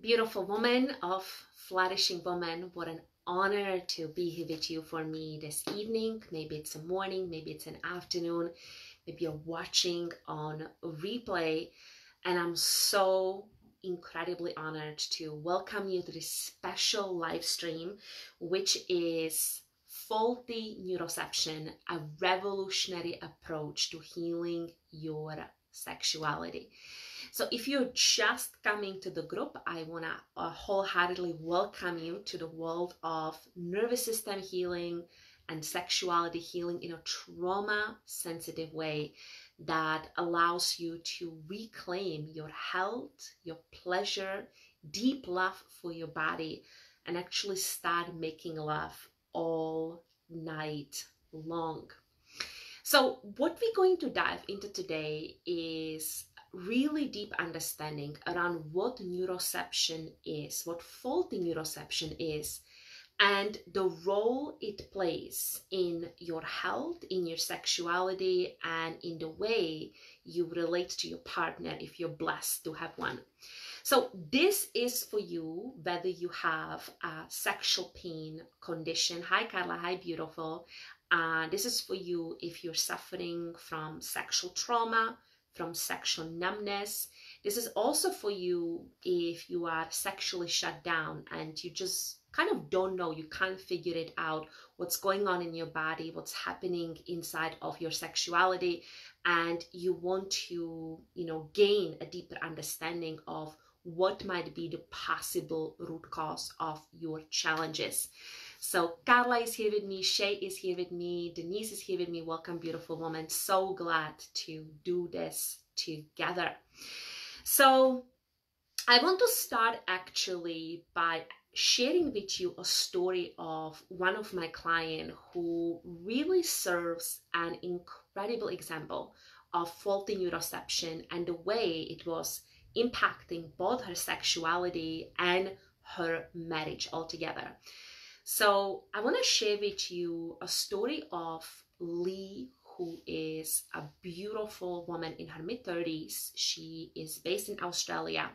Beautiful woman of flourishing woman, what an honor to be here with you for me this evening. Maybe it's a morning, maybe it's an afternoon, maybe you're watching on replay. And I'm so incredibly honored to welcome you to this special live stream, which is faulty neuroception, a revolutionary approach to healing your sexuality. So if you're just coming to the group, I want to uh, wholeheartedly welcome you to the world of nervous system healing and sexuality healing in a trauma sensitive way that allows you to reclaim your health, your pleasure, deep love for your body, and actually start making love all night long. So, what we're going to dive into today is really deep understanding around what neuroception is, what faulty neuroception is, and the role it plays in your health, in your sexuality, and in the way you relate to your partner if you're blessed to have one. So, this is for you whether you have a sexual pain condition. Hi, Carla. Hi, beautiful. Uh, this is for you if you're suffering from sexual trauma, from sexual numbness. This is also for you if you are sexually shut down and you just kind of don't know, you can't figure it out what's going on in your body, what's happening inside of your sexuality, and you want to, you know, gain a deeper understanding of what might be the possible root cause of your challenges. So Carla is here with me, Shay is here with me, Denise is here with me. Welcome, beautiful woman. So glad to do this together. So I want to start actually by sharing with you a story of one of my client who really serves an incredible example of faulty neuroception and the way it was impacting both her sexuality and her marriage altogether. So I want to share with you a story of Lee, who is a beautiful woman in her mid 30s. She is based in Australia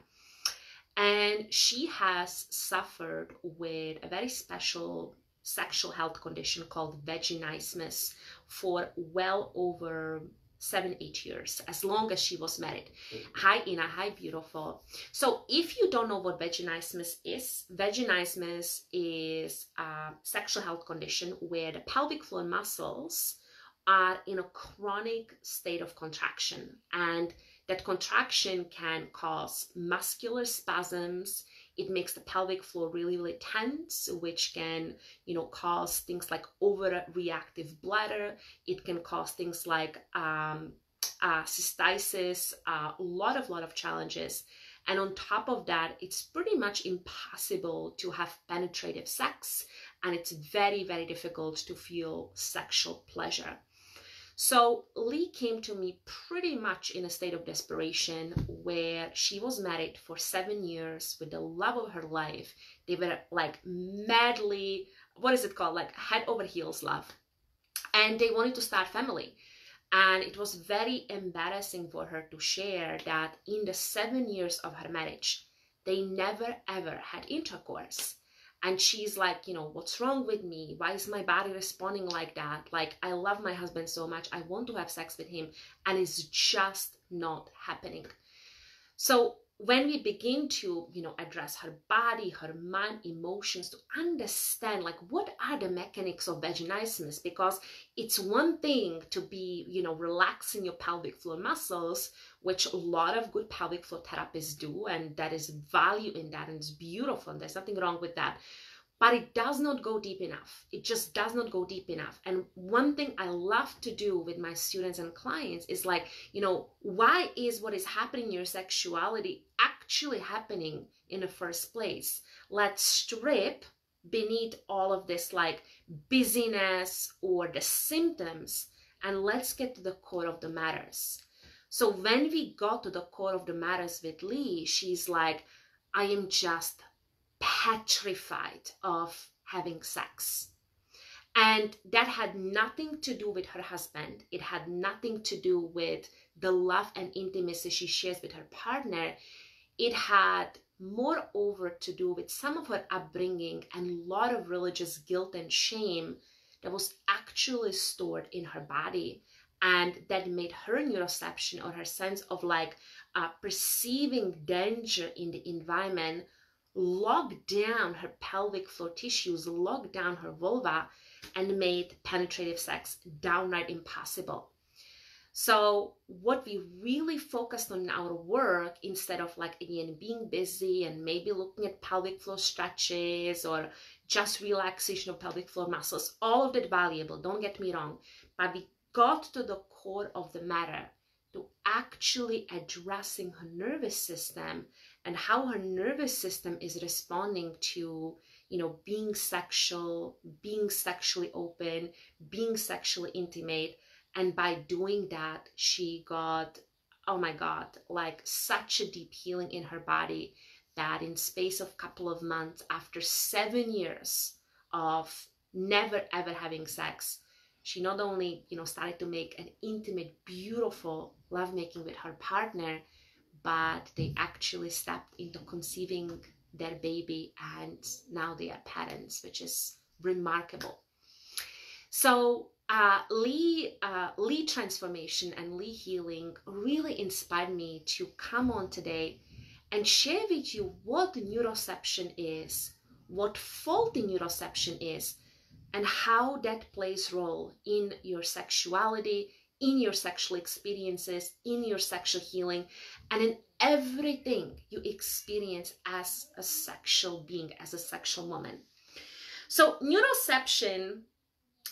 and she has suffered with a very special sexual health condition called vaginismus for well over seven, eight years, as long as she was married. Mm-hmm. Hi, Ina. Hi, beautiful. So, if you don't know what vaginismus is, vaginismus is a sexual health condition where the pelvic floor muscles are in a chronic state of contraction. And that contraction can cause muscular spasms, it makes the pelvic floor really really tense which can you know cause things like overreactive bladder. It can cause things like um, uh, cystitis uh, a lot of lot of challenges. And on top of that it's pretty much impossible to have penetrative sex and it's very very difficult to feel sexual pleasure so Lee came to me pretty much in a state of desperation where she was married for seven years with the love of her life. They were like madly, what is it called? Like head over heels love. And they wanted to start family. And it was very embarrassing for her to share that in the seven years of her marriage, they never ever had intercourse and she's like you know what's wrong with me? Why is my body responding like that? Like i love my husband so much. I want to have sex with him. And it's just not happening. So when we begin to you know address her body her mind emotions to understand like what are the mechanics of vaginismus because it's one thing to be you know relaxing your pelvic floor muscles which a lot of good pelvic floor therapists do and that is value in that and it's beautiful and there's nothing wrong with that but it does not go deep enough. It just does not go deep enough. And one thing I love to do with my students and clients is like, you know, why is what is happening in your sexuality actually happening in the first place? Let's strip beneath all of this like busyness or the symptoms and let's get to the core of the matters. So when we got to the core of the matters with Lee, she's like, I am just petrified of having sex. And that had nothing to do with her husband. It had nothing to do with the love and intimacy she shares with her partner. it had moreover to do with some of her upbringing and a lot of religious guilt and shame that was actually stored in her body and that made her neuroception or her sense of like uh, perceiving danger in the environment lock down her pelvic floor tissues lock down her vulva and made penetrative sex downright impossible. So what we really focused on in our work, instead of like again being busy and maybe looking at pelvic floor stretches or just relaxation of pelvic floor muscles, all of that valuable, don't get me wrong, but we got to the core of the matter to actually addressing her nervous system and how her nervous system is responding to you know being sexual being sexually open being sexually intimate. And by doing that she got oh my god like such a deep healing in her body that in space of couple of months after 7 years of never ever having sex she not only you know started to make an intimate beautiful lovemaking with her partner but they actually stepped into conceiving their baby and now they are parents which is remarkable. So uh, Lee, uh, Lee transformation and Lee healing really inspired me to come on today and share with you what neuroception is, what faulty neuroception is, and how that plays role in your sexuality, in your sexual experiences, in your sexual healing, and in everything you experience as a sexual being, as a sexual woman. So, neuroception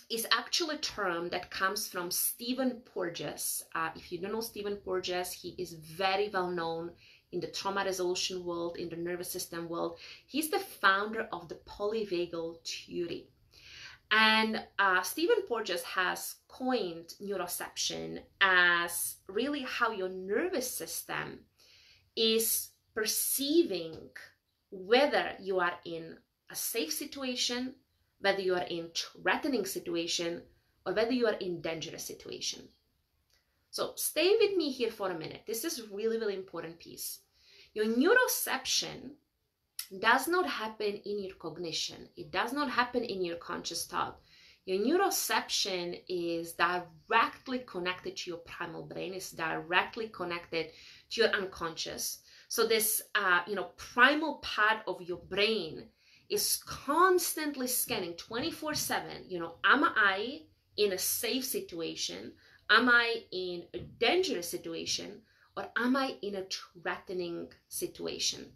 is actually a term that comes from Stephen Porges. Uh, if you don't know Stephen Porges, he is very well known in the trauma resolution world, in the nervous system world. He's the founder of the polyvagal theory. And uh, Stephen Porges has coined neuroception as really how your nervous system is perceiving whether you are in a safe situation whether you are in threatening situation or whether you are in dangerous situation. So stay with me here for a minute. This is really, really important piece. Your neuroception does not happen in your cognition. It does not happen in your conscious thought. Your neuroception is directly connected to your primal brain, is directly connected to your unconscious. So this, uh, you know, primal part of your brain is constantly scanning 24 7 you know am i in a safe situation am i in a dangerous situation or am i in a threatening situation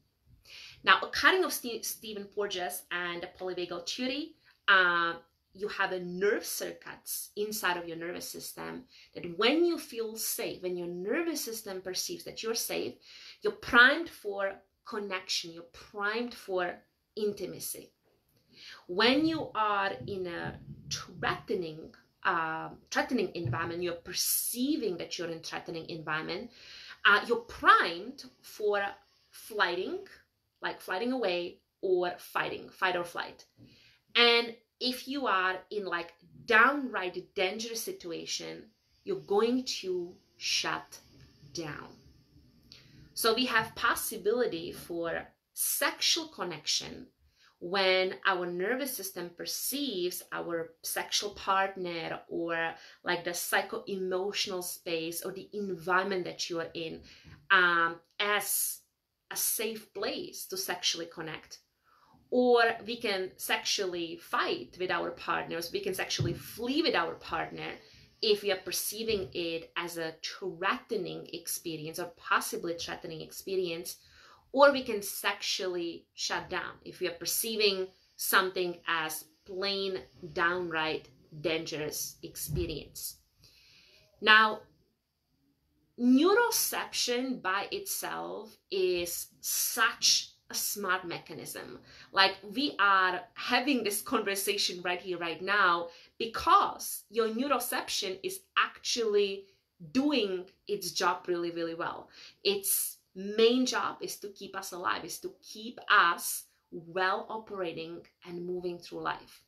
now according of St- stephen porges and polyvagal theory uh, you have a nerve circuits inside of your nervous system that when you feel safe when your nervous system perceives that you're safe you're primed for connection you're primed for intimacy. When you are in a threatening, uh, threatening environment, you're perceiving that you're in a threatening environment, uh, you're primed for flighting, like flighting away or fighting, fight or flight. And if you are in like downright dangerous situation, you're going to shut down. So we have possibility for sexual connection when our nervous system perceives our sexual partner or like the psycho-emotional space or the environment that you are in um, as a safe place to sexually connect. Or we can sexually fight with our partners. We can sexually flee with our partner if we are perceiving it as a threatening experience or possibly threatening experience. Or we can sexually shut down if we are perceiving something as plain downright dangerous experience. Now, neuroception by itself is such a smart mechanism. Like we are having this conversation right here, right now, because your neuroception is actually doing its job really, really well. It's main job is to keep us alive, is to keep us well operating and moving through life.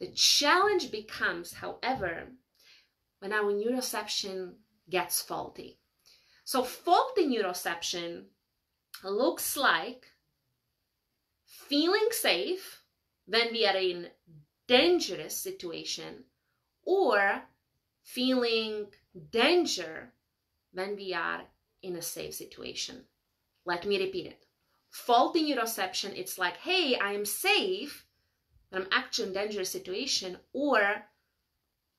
The challenge becomes, however, when our neuroception gets faulty. So, faulty neuroception looks like feeling safe when we are in dangerous situation or feeling danger when we are in a safe situation. Let me repeat it. Faulty neuroception, it's like, hey, I am safe, but I'm actually in dangerous situation, or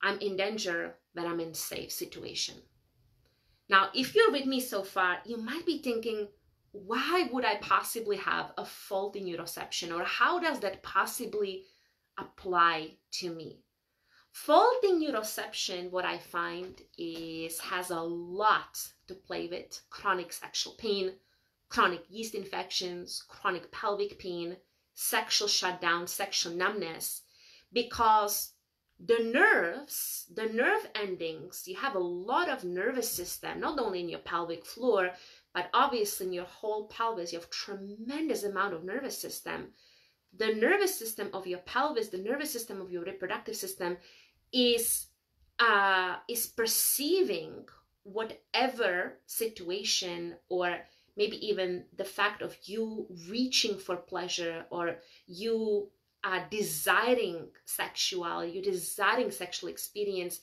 I'm in danger, but I'm in safe situation. Now, if you're with me so far, you might be thinking, why would I possibly have a faulty neuroception, or how does that possibly apply to me? Faulty neuroception, what I find is has a lot to play with. Chronic sexual pain, chronic yeast infections, chronic pelvic pain, sexual shutdown, sexual numbness, because the nerves, the nerve endings, you have a lot of nervous system, not only in your pelvic floor, but obviously in your whole pelvis, you have tremendous amount of nervous system. The nervous system of your pelvis, the nervous system of your reproductive system is uh, is perceiving whatever situation or maybe even the fact of you reaching for pleasure or you desiring sexuality, you're desiring sexual experience,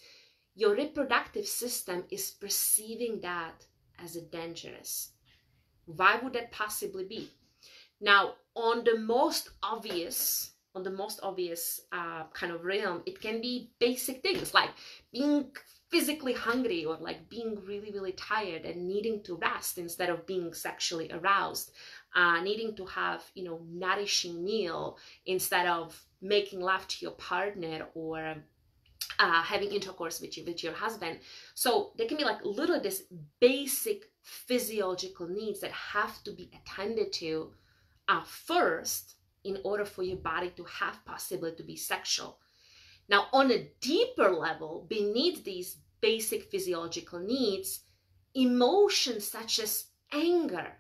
your reproductive system is perceiving that as a dangerous. Why would that possibly be? Now, on the most obvious, on the most obvious uh, kind of realm, it can be basic things like being physically hungry or like being really really tired and needing to rest instead of being sexually aroused uh, needing to have you know nourishing meal instead of making love to your partner or uh, having intercourse with you with your husband. So there can be like little this basic physiological needs that have to be attended to uh, first in order for your body to have possibility to be sexual. Now on a deeper level beneath these basic physiological needs emotions such as anger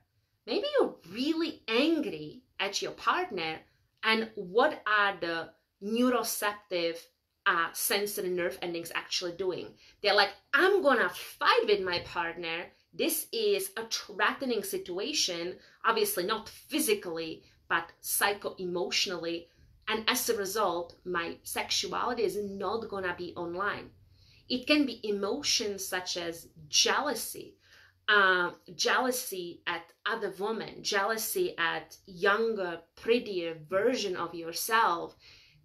maybe you're really angry at your partner and what are the neuroceptive uh, sensory nerve endings actually doing? They're like i'm gonna fight with my partner. This is a threatening situation obviously not physically but psycho-emotionally and as a result my sexuality is not gonna be online. It can be emotions such as jealousy uh, jealousy at other women, jealousy at younger, prettier version of yourself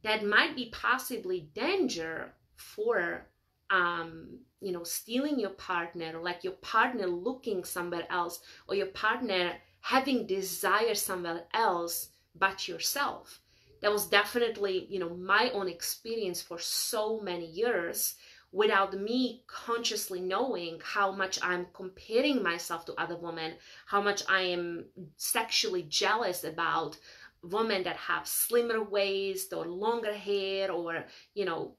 that might be possibly danger for um, you know stealing your partner like your partner looking somewhere else or your partner having desire somewhere else but yourself. That was definitely you know my own experience for so many years without me consciously knowing how much I'm comparing myself to other women, how much I am sexually jealous about women that have slimmer waist or longer hair or you know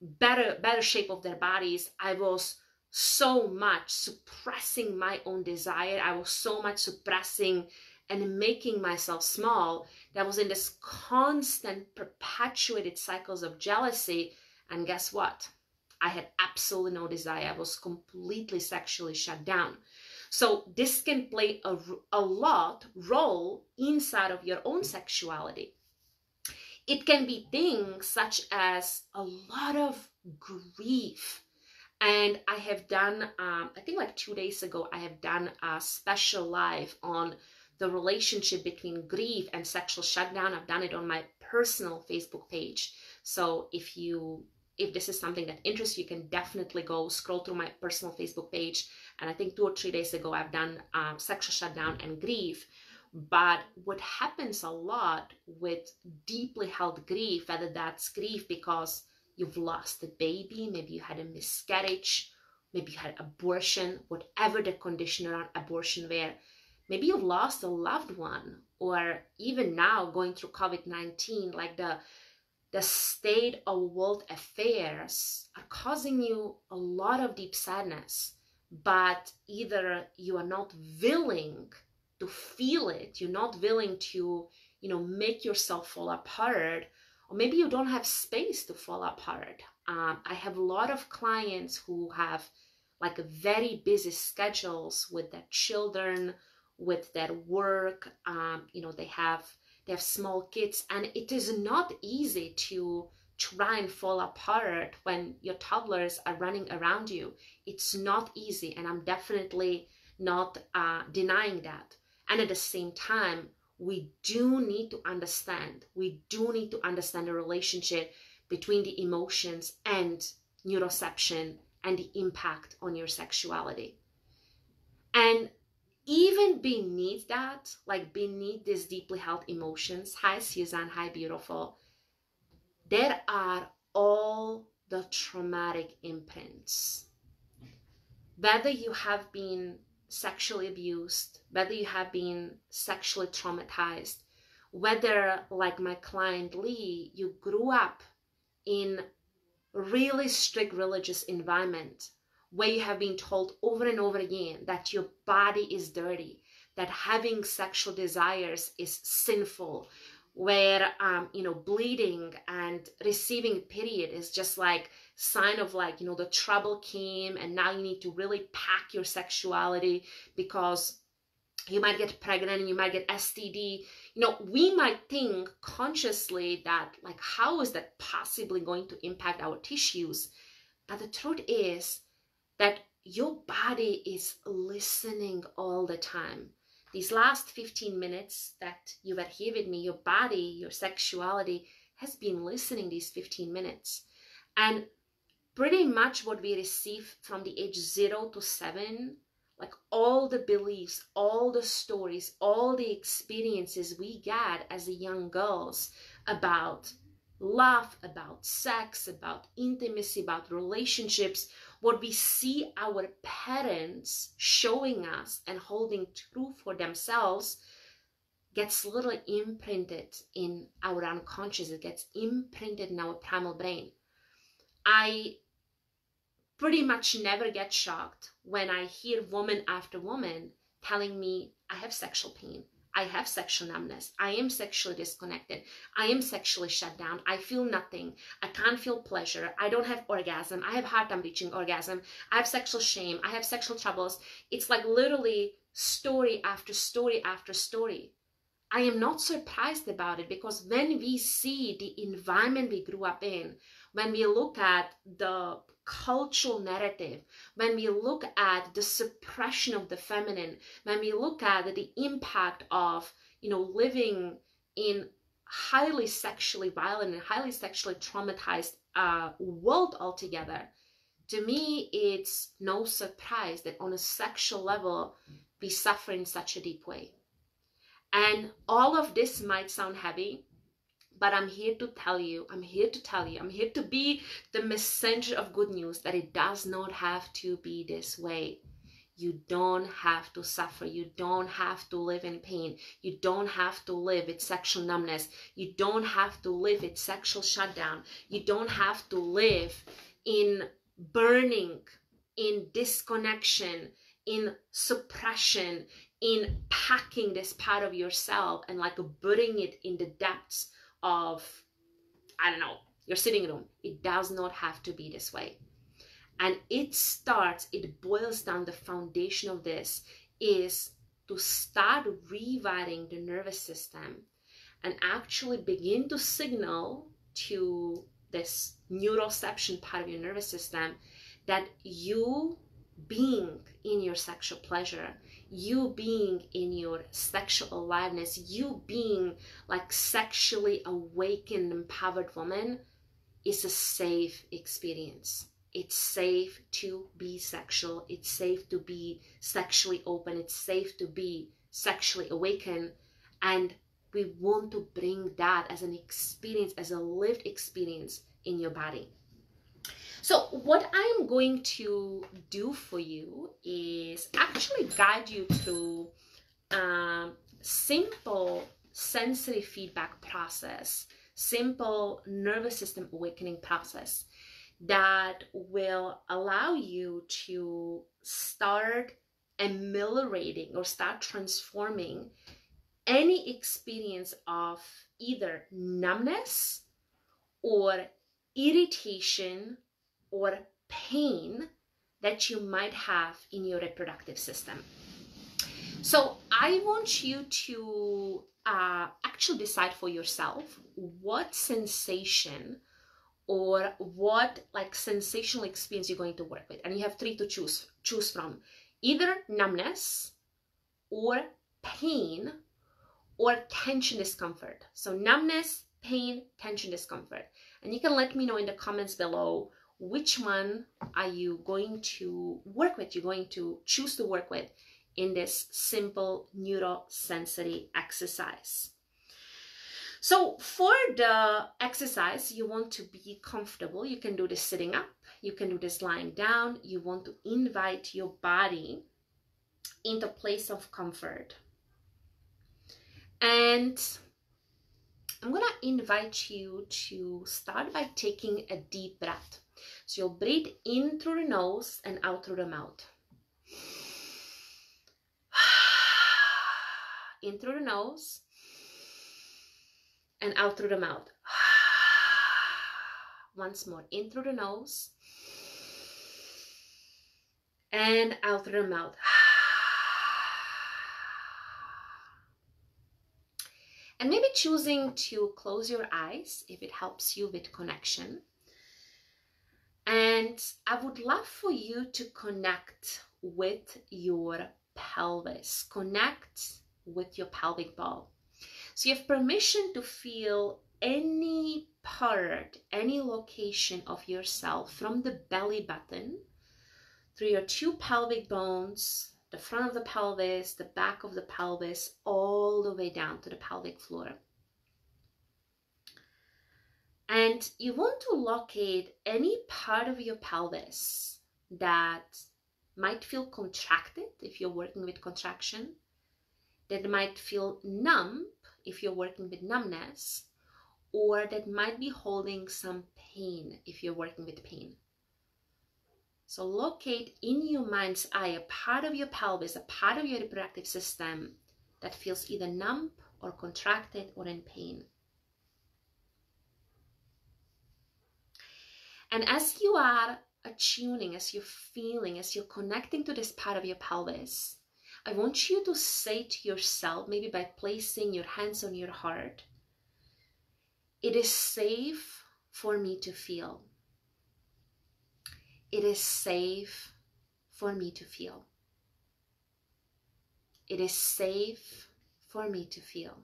better better shape of their bodies. I was so much suppressing my own desire. I was so much suppressing and making myself small that was in this constant perpetuated cycles of jealousy. And guess what I had absolutely no desire. I was completely sexually shut down. So this can play a, a lot role inside of your own sexuality. It can be things such as a lot of grief. And I have done, um, I think like two days ago, I have done a special live on the relationship between grief and sexual shutdown. I've done it on my personal Facebook page. So if you if this is something that interests you, you can definitely go scroll through my personal Facebook page. And I think two or three days ago, I've done um, sexual shutdown and grief. But what happens a lot with deeply held grief, whether that's grief because you've lost a baby, maybe you had a miscarriage, maybe you had abortion, whatever the condition around abortion were, maybe you've lost a loved one, or even now going through COVID 19, like the the state of world affairs are causing you a lot of deep sadness, but either you are not willing to feel it, you're not willing to, you know, make yourself fall apart, or maybe you don't have space to fall apart. Um, I have a lot of clients who have like very busy schedules with their children with their work. Um, you know, they have they have small kids, and it is not easy to try and fall apart when your toddlers are running around you. It's not easy, and I'm definitely not uh, denying that. And at the same time, we do need to understand, we do need to understand the relationship between the emotions and neuroception and the impact on your sexuality. And even beneath that, like beneath these deeply held emotions, hi Susan, hi beautiful, there are all the traumatic imprints. Whether you have been sexually abused, whether you have been sexually traumatized, whether, like my client Lee, you grew up in really strict religious environment where you have been told over and over again that your body is dirty, that having sexual desires is sinful, where um, you know bleeding and receiving period is just like sign of like you know the trouble came and now you need to really pack your sexuality because you might get pregnant and you might get std you know we might think consciously that like how is that possibly going to impact our tissues? But the truth is that your body is listening all the time these last 15 minutes that you were here with me, your body, your sexuality has been listening these 15 minutes. And pretty much what we receive from the age zero to seven, like all the beliefs, all the stories, all the experiences we get as young girls about love, about sex, about intimacy, about relationships, what we see our parents showing us and holding true for themselves gets literally imprinted in our unconscious, it gets imprinted in our primal brain. I pretty much never get shocked when I hear woman after woman telling me I have sexual pain. I have sexual numbness. I am sexually disconnected. I am sexually shut down. I feel nothing. I can't feel pleasure. I don't have orgasm. I have hard time reaching orgasm. I have sexual shame. I have sexual troubles. It's like literally story after story after story. I am not surprised about it because when we see the environment we grew up in, when we look at the cultural narrative, when we look at the suppression of the feminine, when we look at the impact of, you know, living in highly sexually violent and highly sexually traumatized uh, world altogether, to me, it's no surprise that on a sexual level, we suffer in such a deep way. And all of this might sound heavy, but I'm here to tell you, I'm here to tell you, I'm here to be the messenger of good news that it does not have to be this way. You don't have to suffer. You don't have to live in pain. You don't have to live with sexual numbness. You don't have to live with sexual shutdown. You don't have to live in burning, in disconnection, in suppression, in packing this part of yourself and like putting it in the depths of, I don't know, your sitting room. It does not have to be this way. And it starts, it boils down the foundation of this is to start rewiring the nervous system and actually begin to signal to this neuroception part of your nervous system that you being in your sexual pleasure you being in your sexual aliveness, you being like sexually awakened, empowered woman is a safe experience. It's safe to be sexual. It's safe to be sexually open. It's safe to be sexually awakened. And we want to bring that as an experience, as a lived experience in your body. So what I'm going to do for you is actually guide you through a simple sensory feedback process, simple nervous system awakening process that will allow you to start ameliorating or start transforming any experience of either numbness or irritation or pain that you might have in your reproductive system. So I want you to uh, actually decide for yourself what sensation or what like sensational experience you're going to work with. And you have three to choose choose from. Either numbness or pain or tension discomfort. So numbness pain tension discomfort. And you can let me know in the comments below which one are you going to work with you're going to choose to work with in this simple neurosensory exercise so for the exercise, you want to be comfortable. You can do this sitting up. You can do this lying down. You want to invite your body into place of comfort. And I'm going to invite you to start by taking a deep breath. So you'll breathe in through the nose and out through the mouth. In through the nose and out through the mouth. Once more, in through the nose and out through the mouth. And maybe choosing to close your eyes if it helps you with connection. And I would love for you to connect with your pelvis, connect with your pelvic bowl. So you have permission to feel any part, any location of yourself from the belly button through your two pelvic bones, the front of the pelvis, the back of the pelvis, all the way down to the pelvic floor. And you want to locate any part of your pelvis that might feel contracted if you're working with contraction, that might feel numb if you're working with numbness, or that might be holding some pain if you're working with pain. So locate in your mind's eye a part of your pelvis, a part of your reproductive system that feels either numb or contracted or in pain. And as you are attuning, as you're feeling, as you're connecting to this part of your pelvis, I want you to say to yourself, maybe by placing your hands on your heart, it is safe for me to feel. It is safe for me to feel. It is safe for me to feel.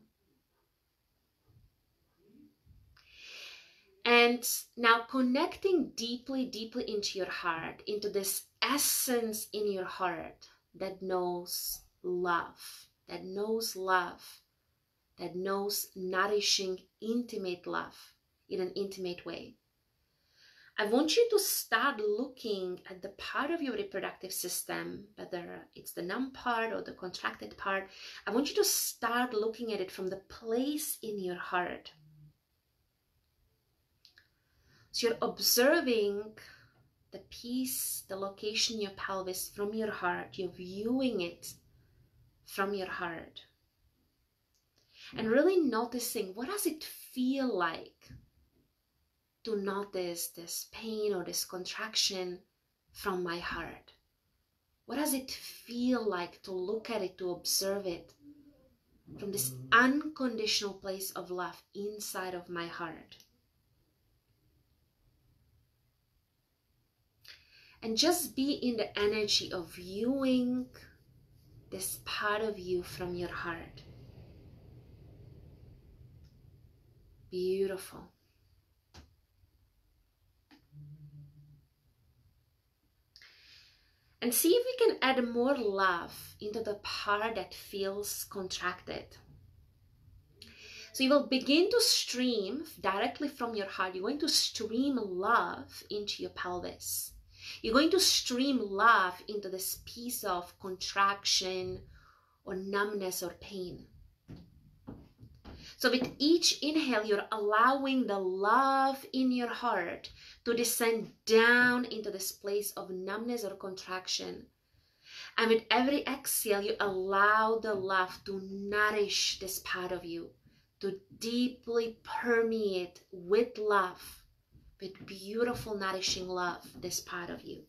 And now connecting deeply, deeply into your heart, into this essence in your heart that knows love, that knows love, that knows nourishing, intimate love in an intimate way. I want you to start looking at the part of your reproductive system, whether it's the numb part or the contracted part. I want you to start looking at it from the place in your heart. So you're observing the piece, the location your pelvis from your heart. You're viewing it from your heart. And really noticing what does it feel like to notice this pain or this contraction from my heart? What does it feel like to look at it, to observe it from this unconditional place of love inside of my heart? And just be in the energy of viewing this part of you from your heart. Beautiful. And see if we can add more love into the part that feels contracted. So you will begin to stream directly from your heart. You're going to stream love into your pelvis. You're going to stream love into this piece of contraction or numbness or pain. So, with each inhale, you're allowing the love in your heart to descend down into this place of numbness or contraction. And with every exhale, you allow the love to nourish this part of you, to deeply permeate with love with beautiful, nourishing love, this part of you.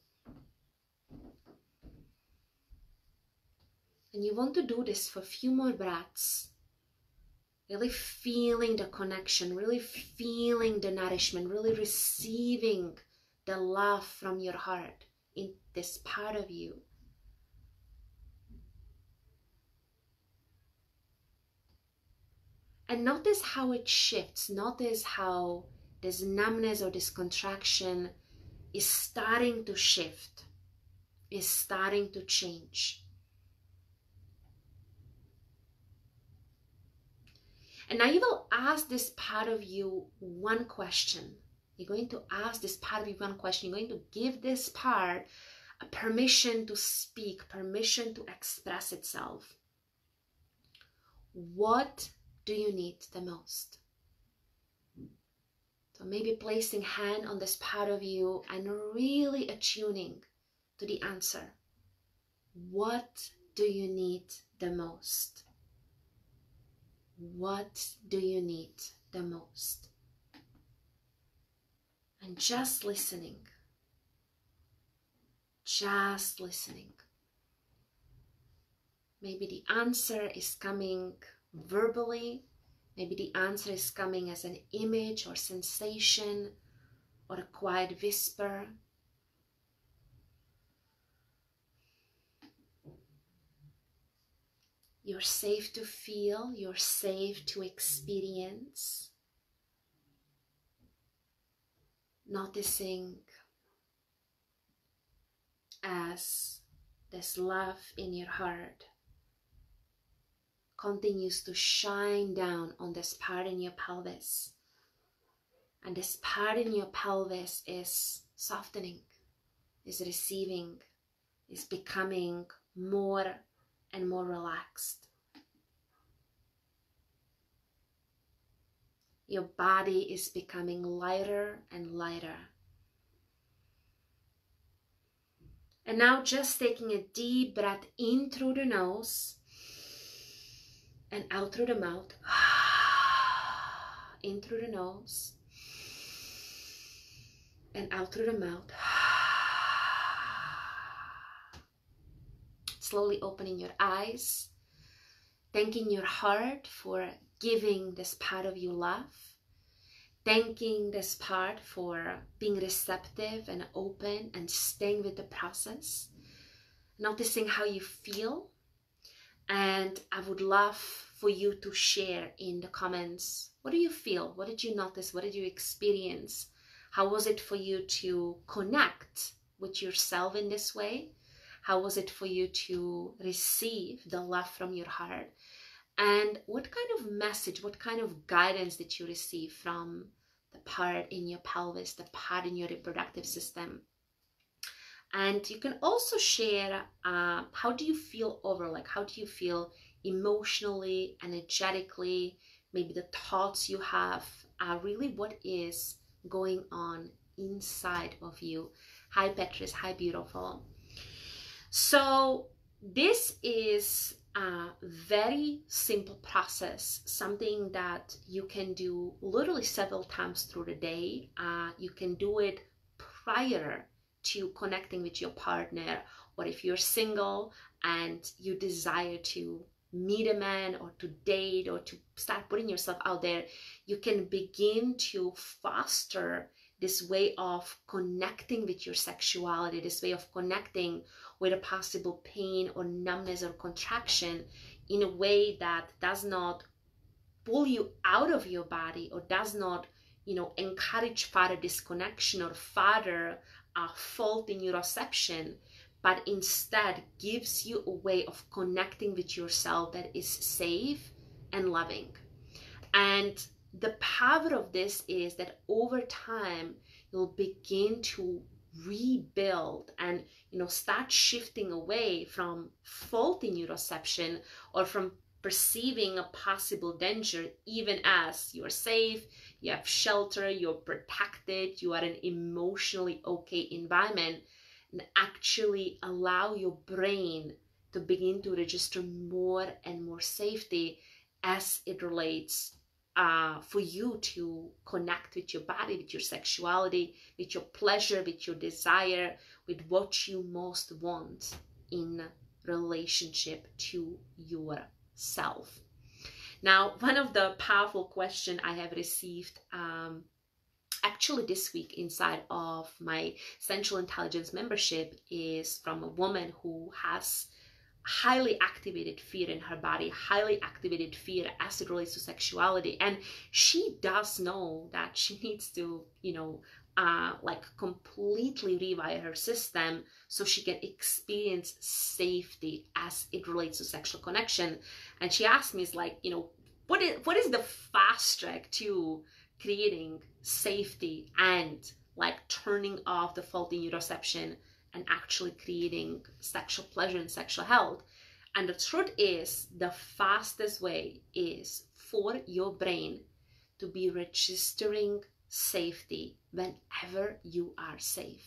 And you want to do this for a few more breaths. Really feeling the connection, really feeling the nourishment, really receiving the love from your heart in this part of you. And notice how it shifts. Notice how this numbness or this contraction is starting to shift, is starting to change. And now you will ask this part of you one question. You're going to ask this part of you one question. You're going to give this part a permission to speak, permission to express itself. What do you need the most? So maybe placing hand on this part of you and really attuning to the answer. What do you need the most? What do you need the most? And just listening. Just listening. Maybe the answer is coming verbally. Maybe the answer is coming as an image or sensation or a quiet whisper. You're safe to feel, you're safe to experience. Noticing as this love in your heart continues to shine down on this part in your pelvis. And this part in your pelvis is softening, is receiving, is becoming more and more relaxed. Your body is becoming lighter and lighter. And now just taking a deep breath in through the nose and out through the mouth. In through the nose and out through the mouth. Slowly opening your eyes, thanking your heart for giving this part of you love, thanking this part for being receptive and open and staying with the process, noticing how you feel. And I would love for you to share in the comments. What do you feel? What did you notice? What did you experience? How was it for you to connect with yourself in this way? How was it for you to receive the love from your heart? And what kind of message, what kind of guidance did you receive from the part in your pelvis, the part in your reproductive system? And you can also share uh, how do you feel over, like how do you feel emotionally, energetically, maybe the thoughts you have, uh, really what is going on inside of you. Hi, Petrus. Hi, beautiful. So, this is a very simple process, something that you can do literally several times through the day. Uh, you can do it prior to connecting with your partner, or if you're single and you desire to meet a man or to date or to start putting yourself out there, you can begin to foster this way of connecting with your sexuality, this way of connecting with a possible pain or numbness or contraction in a way that does not pull you out of your body or does not, you know, encourage further disconnection or further faulty neuroception but instead gives you a way of connecting with yourself that is safe and loving. And the power of this is that over time, you'll begin to rebuild and you know start shifting away from faulty neuroception or from perceiving a possible danger even as you're safe you have shelter you're protected you are an emotionally okay environment and actually allow your brain to begin to register more and more safety as it relates uh, for you to connect with your body, with your sexuality, with your pleasure, with your desire, with what you most want in relationship to yourself. Now, one of the powerful questions I have received um, actually this week inside of my Central Intelligence membership is from a woman who has highly activated fear in her body, highly activated fear as it relates to sexuality. And she does know that she needs to, you know, uh, like completely rewire her system so she can experience safety as it relates to sexual connection. And she asked me, is like, you know, what is what is the fast track to creating safety and like turning off the faulty neuroception and actually creating sexual pleasure and sexual health. And the truth is, the fastest way is for your brain to be registering safety whenever you are safe.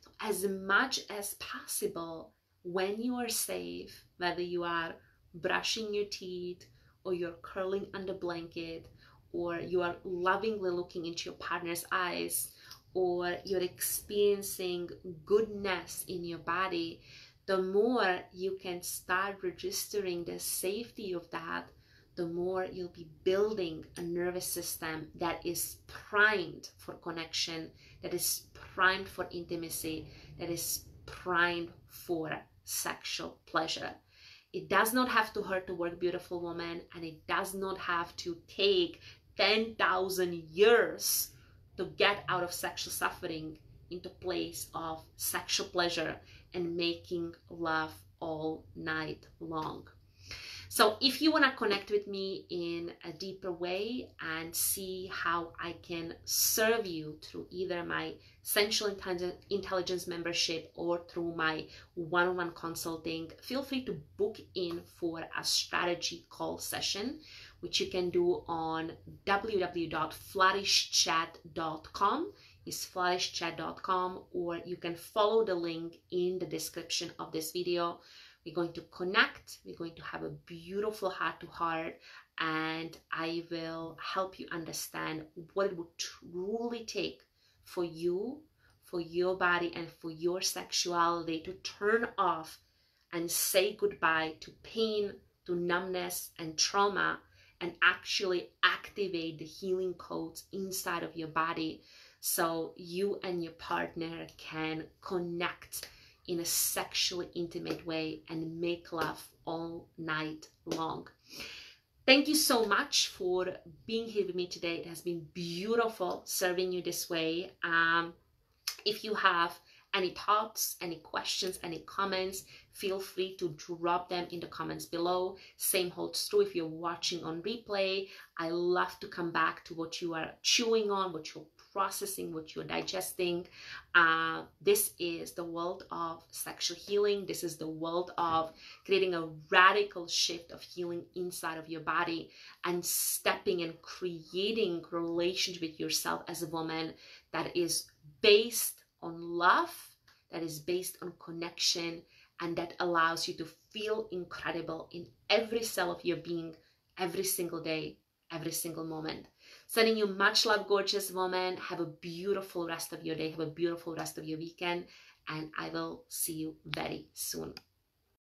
So, as much as possible, when you are safe, whether you are brushing your teeth or you're curling under blanket or you are lovingly looking into your partner's eyes or you're experiencing goodness in your body, the more you can start registering the safety of that, the more you'll be building a nervous system that is primed for connection, that is primed for intimacy, that is primed for sexual pleasure. It does not have to hurt to work, beautiful woman, and it does not have to take 10,000 years to get out of sexual suffering into place of sexual pleasure and making love all night long. So if you want to connect with me in a deeper way and see how I can serve you through either my Sensual Intelligence membership or through my one-on-one consulting, feel free to book in for a strategy call session which you can do on www.flourishchat.com is flourishchat.com or you can follow the link in the description of this video. We're going to connect, we're going to have a beautiful heart to heart and I will help you understand what it would truly take for you, for your body and for your sexuality to turn off and say goodbye to pain, to numbness and trauma and actually activate the healing codes inside of your body so you and your partner can connect in a sexually intimate way and make love all night long. Thank you so much for being here with me today. It has been beautiful serving you this way. Um, if you have any thoughts, any questions, any comments, feel free to drop them in the comments below. Same holds true if you're watching on replay. I love to come back to what you are chewing on, what you're processing, what you're digesting. Uh, this is the world of sexual healing. This is the world of creating a radical shift of healing inside of your body and stepping and creating relationship with yourself as a woman that is based on love, that is based on connection, and that allows you to feel incredible in every cell of your being, every single day, every single moment. Sending you much love, gorgeous woman. Have a beautiful rest of your day. Have a beautiful rest of your weekend. And I will see you very soon.